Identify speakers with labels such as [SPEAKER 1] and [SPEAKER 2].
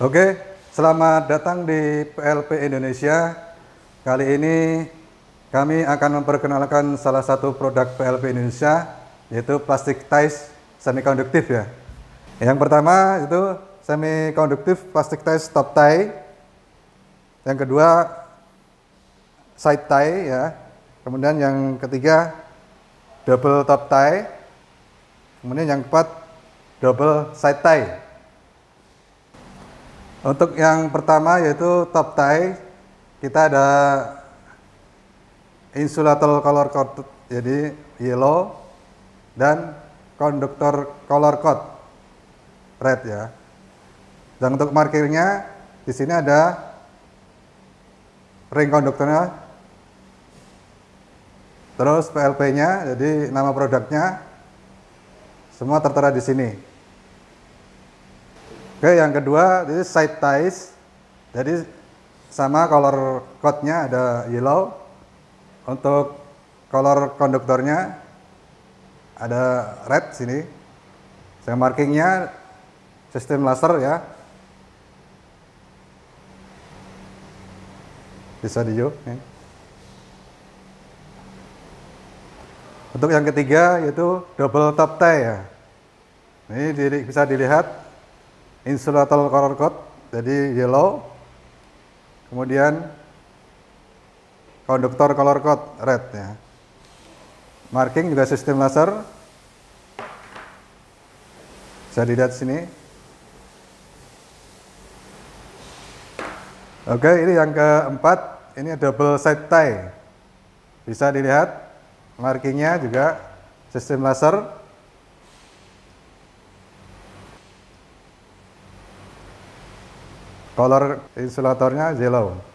[SPEAKER 1] Oke, selamat datang di PLP Indonesia. Kali ini kami akan memperkenalkan salah satu produk PLP Indonesia, yaitu plastik ties semikonduktif ya. Yang pertama itu semikonduktif plastik ties top tie. Yang kedua side tie ya. Kemudian yang ketiga double top tie. Kemudian yang keempat double side tie. Untuk yang pertama yaitu top tie, kita ada insulator color code jadi yellow dan konduktor color code red ya. Dan untuk markirnya di sini ada ring konduktornya, terus PLP-nya, jadi nama produknya semua tertera di sini. Oke, yang kedua ini side ties. Jadi sama color code-nya ada yellow. Untuk color konduktornya ada red sini. Saya markingnya sistem laser ya. Bisa di ya. Untuk yang ketiga yaitu double top tie ya. Ini bisa dilihat insulator color code jadi yellow. Kemudian konduktor color code red ya. Marking juga sistem laser. Bisa dilihat sini. Oke ini yang keempat ini double side tie. Bisa dilihat markingnya juga sistem laser color insulatornya yellow